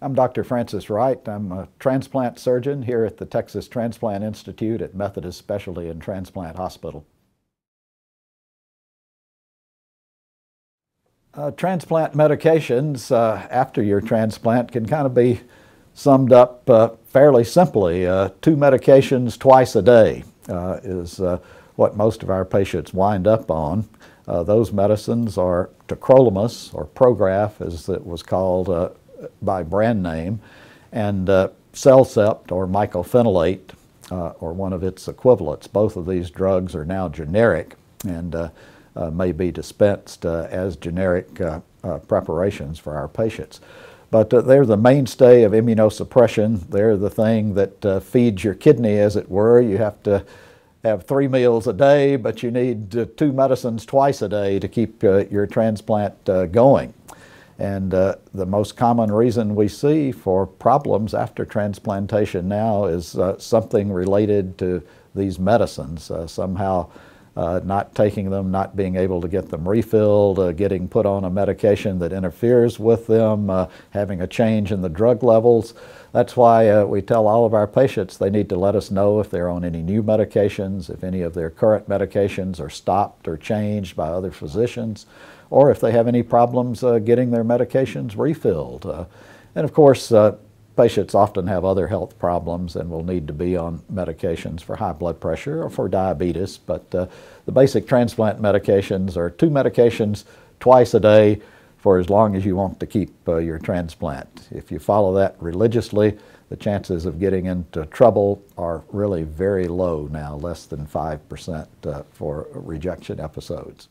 I'm Dr. Francis Wright. I'm a transplant surgeon here at the Texas Transplant Institute at Methodist Specialty and Transplant Hospital. Uh, transplant medications uh, after your transplant can kind of be summed up uh, fairly simply. Uh, two medications twice a day uh, is uh, what most of our patients wind up on. Uh, those medicines are tacrolimus, or Prograf as it was called uh, by brand name, and uh, Cellcept or mycophenolate or one of its equivalents. Both of these drugs are now generic and uh, may be dispensed uh, as generic uh, preparations for our patients. But they're the mainstay of immunosuppression. They're the thing that feeds your kidney, as it were. You have to have three meals a day, but you need uh, two medicines twice a day to keep uh, your transplant uh, going. And the most common reason we see for problems after transplantation now is something related to these medicines. somehow uh, not taking them, not being able to get them refilled, uh, getting put on a medication that interferes with them, uh, having a change in the drug levels. That's why uh, we tell all of our patients they need to let us know if they're on any new medications, if any of their current medications are stopped or changed by other physicians, or if they have any problems uh, getting their medications refilled. Uh, and of course, Patients often have other health problems and will need to be on medications for high blood pressure or for diabetes, but uh, the basic transplant medications are two medications twice a day for as long as you want to keep uh, your transplant. If you follow that religiously, the chances of getting into trouble are really very low now, less than 5% uh, for rejection episodes.